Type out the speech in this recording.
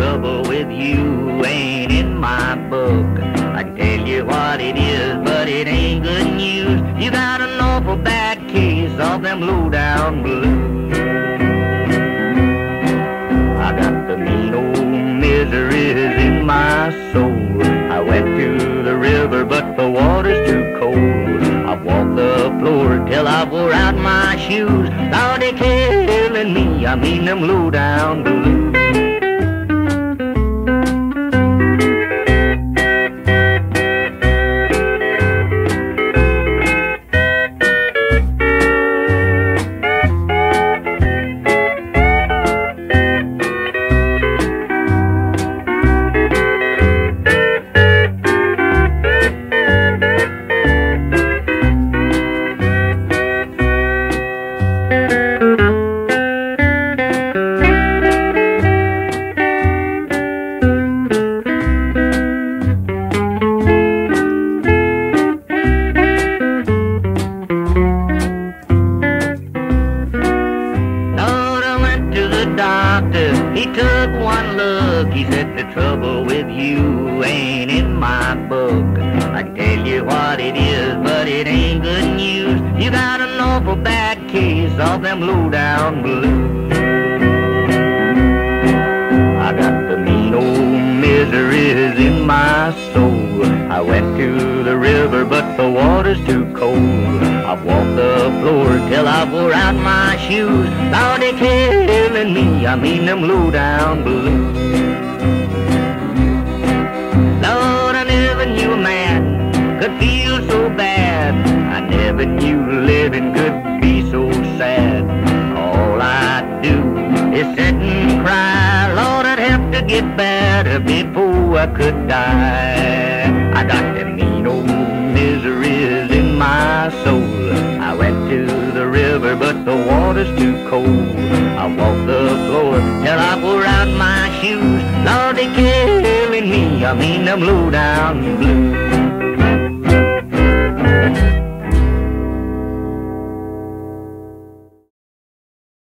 trouble with you ain't in my book. I can tell you what it is, but it ain't good news. You got an awful bad case of them low-down blues. I got the mean old miseries in my soul. I went to the river, but the water's too cold. I walked the floor till I wore out my shoes. I mean them low-down blues. He took one look. He said the trouble with you ain't in my book. I can tell you what it is, but it ain't good news. You got an awful bad case of them low-down blues. I got the mean old miseries in my soul. I went to the river, but the water's too cold. The floor till I wore out my shoes. Now they killing me, I mean them low-down blues. Lord, I never knew a man could feel so bad. I never knew living could be so sad. All I do is sit and cry. Lord, I'd have to get better before I could die. I got the too cold. I walked the floor till I wore out my shoes. Lord, they're killing me. I mean them low down blues.